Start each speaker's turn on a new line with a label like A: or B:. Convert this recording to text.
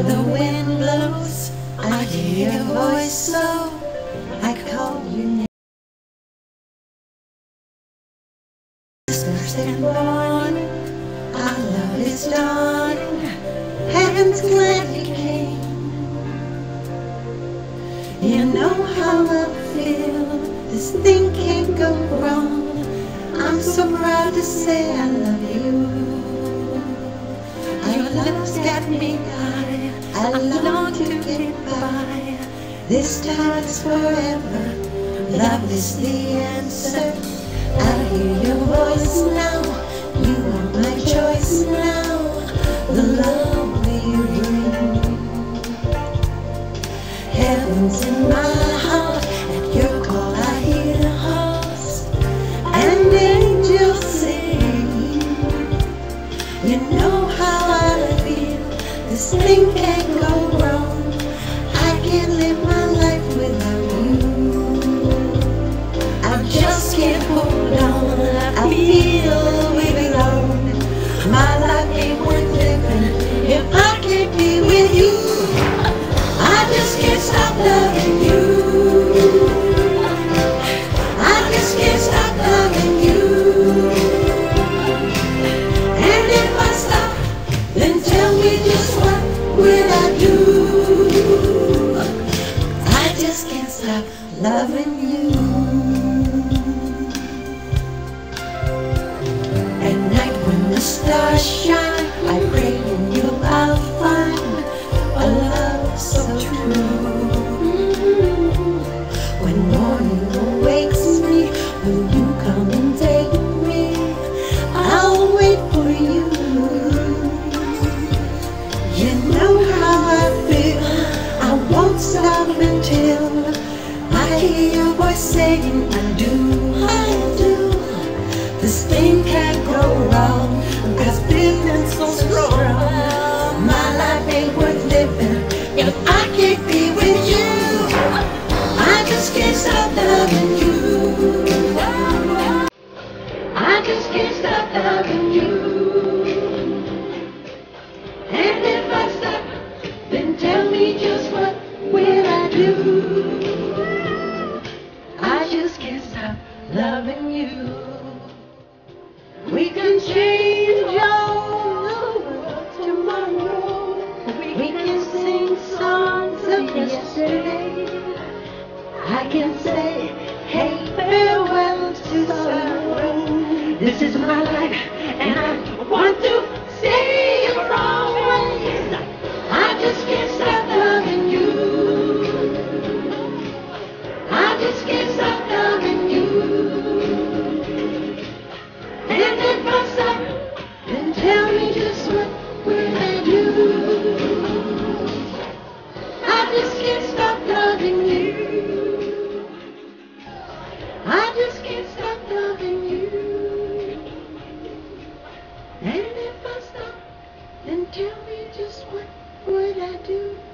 A: Whenever the wind blows, I hear your voice, so I call your name. Whispers and born, our love is dawning. Heaven's glad you came. You know how I feel. This thing can't go wrong. I'm so proud to say I love you. Your love's got me high. I long to get by. This time is forever. Love is the answer. I hear your voice now. You are my choice now. The love just can't hold on. I feel stop loving you. At night when the stars shine, I pray in you I'll find a love so true. When morning awakes me, will you come and take me? I'll wait for you. You know how I feel. I won't stop until I hear your voice saying, I do, I do. This thing can't go wrong. Cause feeling so strong. My life ain't worth living if I can't be with you. I just can't stop loving you. I just can't stop loving you. And if I stop, then tell me just what will I do? Just can't stop loving you. We can change all world tomorrow. We can sing songs of yesterday. I can say, hey, farewell to sorrow. This is my life, and I want to see you always. I just can't stop loving you. I just can't stop do?